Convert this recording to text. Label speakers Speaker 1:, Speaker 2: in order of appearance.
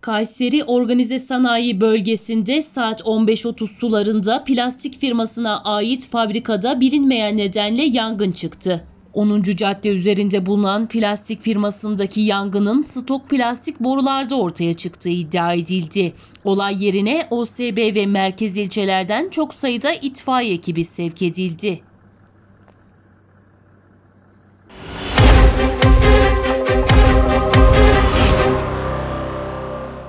Speaker 1: Kayseri Organize Sanayi Bölgesi'nde saat 15.30 sularında plastik firmasına ait fabrikada bilinmeyen nedenle yangın çıktı. 10. cadde üzerinde bulunan plastik firmasındaki yangının stok plastik borularda ortaya çıktığı iddia edildi. Olay yerine OSB ve merkez ilçelerden çok sayıda itfaiye ekibi sevk edildi.